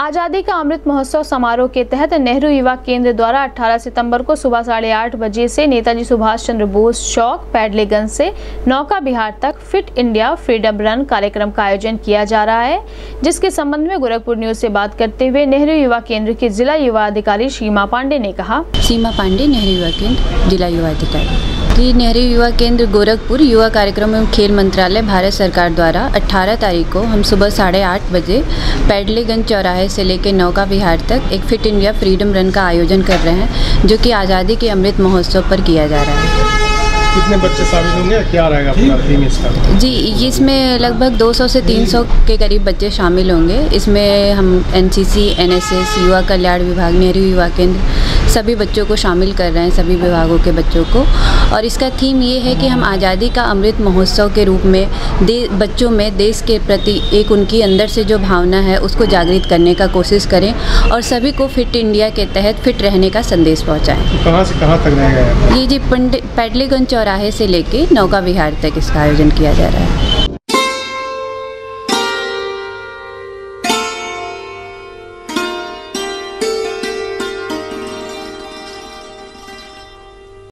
आज़ादी का अमृत महोत्सव समारोह के तहत नेहरू युवा केंद्र द्वारा 18 सितंबर को सुबह साढ़े आठ बजे से नेताजी सुभाष चंद्र बोस चौक, पैडलेगंज से नौका बिहार तक फिट इंडिया फ्रीडम रन कार्यक्रम का आयोजन किया जा रहा है, जिसके संबंध में गोरखपुर न्यूज़ से बात करते हुए नेहरू युवा केंद्र की जिला युवा अधिकारी सीमा पांडे ने कहा। सीमा पांडे, नेहरू युवा केंद्र, जिला युवा अधिकारी। जी नेहरू युवा केंद्र गोरखपुर युवा कार्यक्रम एवं खेल मंत्रालय भारत सरकार द्वारा 18 तारीख को हम सुबह साढ़े आठ बजे पैडलीगंज चौराहे से लेकर नौका विहार तक एक फिट इंडिया फ्रीडम रन का आयोजन कर रहे हैं जो कि आज़ादी के अमृत महोत्सव पर किया जा रहा है। कितने बच्चे शामिल होंगे? क्या रहेगा पूरा थीम इसका? जी इसमें लगभग 200 से 300 के करीब बच्चे शामिल होंगे। इसमें हम एनसीसी एनएसएस युवा कल्याण विभाग नेहरू युवा केंद्र सभी बच्चों को शामिल कर रहे हैं सभी विभागों के बच्चों को। और इसका थीम ये है कि हम आज़ादी का अमृत महोत्सव के रूप में दे बच्चों में देश के प्रति एक उनकी अंदर से जो भावना है उसको जागृत करने का कोशिश करें और सभी को फिट इंडिया के तहत फिट रहने का संदेश पहुँचाएँ। कहाँ से कहाँ तक रहेगा ये जी पंडित पैडलीगंज चौराहे से लेके नौका विहार तक इसका आयोजन किया जा रहा है।